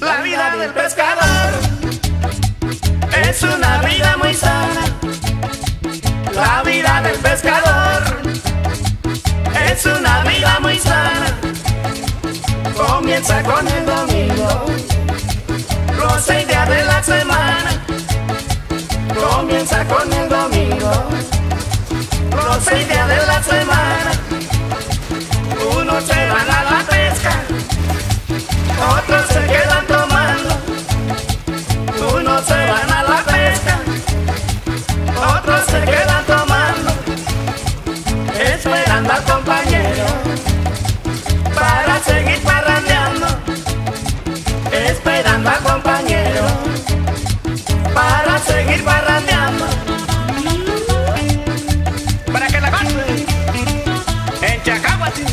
La vida del pescador es una vida muy sana. La vida del pescador es una vida muy sana. Comienza con el domingo, los seis días de la semana. Comienza con el domingo, los seis días de la semana. Unos se Esperando al compañero para seguir parrandeando. Esperando al compañero para seguir parrandeando. Para que la goce en Chacahuati.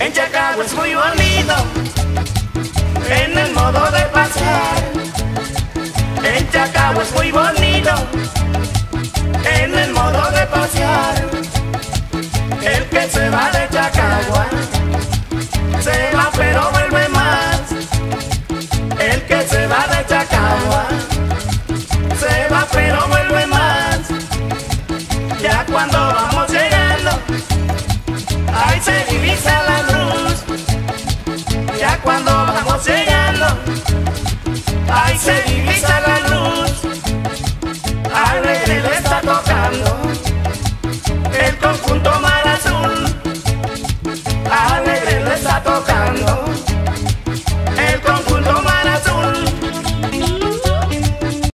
En Chacagua es muy bonito, en el modo de pasear. En Chacagua es muy bonito, en el modo de pasear. El que se va de Chacagua, se va pero vuelve más. El que se va de Chacagua, se va pero vuelve más. Ya cuando vamos llegando, ahí se divisa conjunto